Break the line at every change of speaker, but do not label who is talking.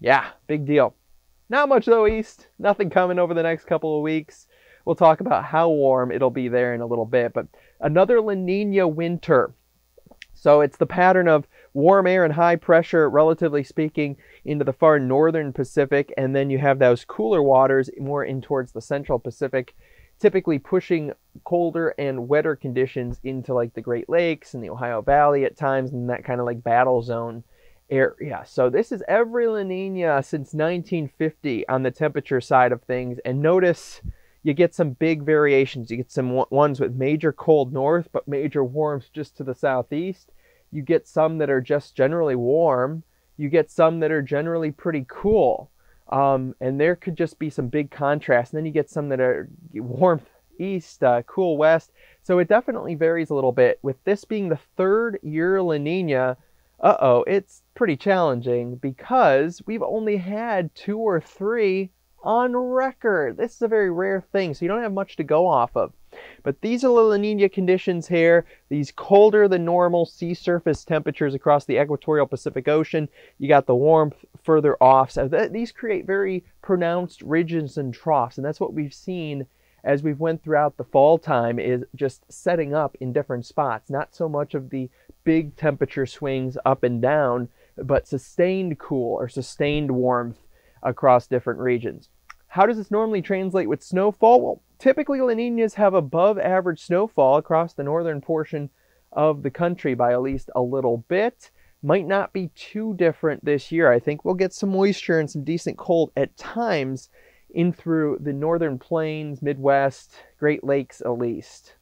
Yeah, big deal. Not much though east. Nothing coming over the next couple of weeks. We'll talk about how warm it'll be there in a little bit. But another La Nina winter. So it's the pattern of warm air and high pressure, relatively speaking, into the far northern Pacific. And then you have those cooler waters more in towards the central Pacific, typically pushing colder and wetter conditions into like the Great Lakes and the Ohio Valley at times, and that kind of like battle zone area. So this is every La Nina since 1950 on the temperature side of things. And notice you get some big variations. You get some ones with major cold north, but major warms just to the southeast. You get some that are just generally warm. You get some that are generally pretty cool. Um, and there could just be some big contrast. And then you get some that are warmth east, uh, cool west. So it definitely varies a little bit. With this being the third year La Nina, uh oh, it's pretty challenging because we've only had two or three on record. This is a very rare thing, so you don't have much to go off of. But these are La Nina conditions here, these colder than normal sea surface temperatures across the equatorial Pacific Ocean. You got the warmth further off. So th these create very pronounced ridges and troughs, and that's what we've seen as we've went throughout the fall time is just setting up in different spots. Not so much of the big temperature swings up and down, but sustained cool or sustained warmth across different regions. How does this normally translate with snowfall? Well, typically La Ninas have above average snowfall across the northern portion of the country by at least a little bit. Might not be too different this year. I think we'll get some moisture and some decent cold at times in through the northern plains, Midwest, Great Lakes at least.